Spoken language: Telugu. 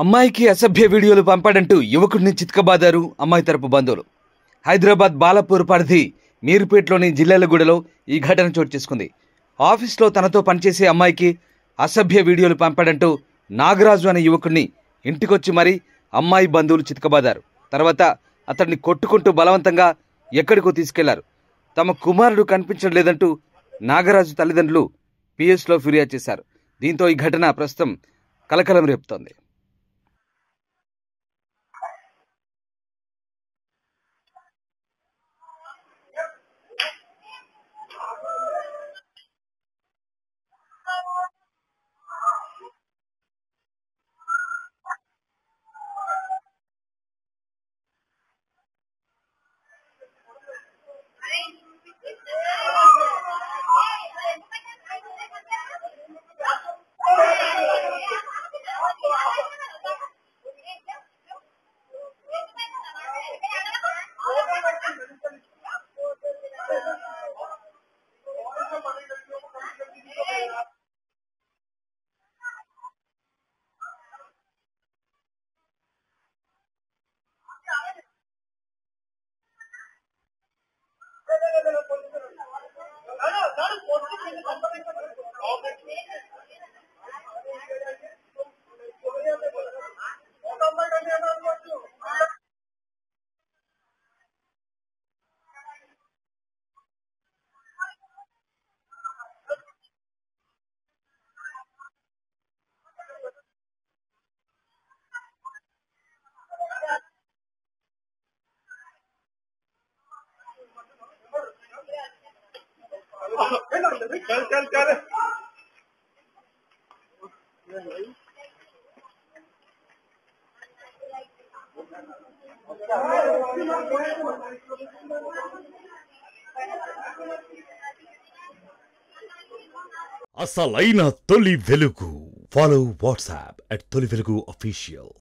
అమ్మాయికి అసభ్య వీడియోలు పంపాడంటూ యువకుడిని చితకబాదారు అమ్మాయి తరపు బంధువులు. హైదరాబాద్ బాలపూర్ పరిధి మీరుపేటలోని జిల్లాలగూడలో ఈ ఘటన చోటు చేసుకుంది. ఆఫీస్లో తనతో పనిచేసే అమ్మాయికి అసభ్య వీడియోలు పంపాడంటూ నాగరాజు అనే యువకుడిని ఇంటికొచ్చి మరీ అమ్మాయి బంధువులు చితకబాదారు. తర్వాత అతన్ని కొట్టుకుంటూ బలవంతంగా ఎక్కడికో తీసుకెళ్ళారు. తమ కుమారుడు కనిపించడం లేదంటూ నాగరాజు తల్లిదండ్రులు పిఎస్లో ఫిర్యాదు చేశారు. దీంతో ఈ ఘటన ప్రస్తుతం కలకలం రేపుతోంది. No, no, not a positive. It's a confirmation. चल चल चल అసలైన తొలి వెలుగు ఫాలో వాట్సాప్ అట్ తొలి వెలుగు అఫీషియల్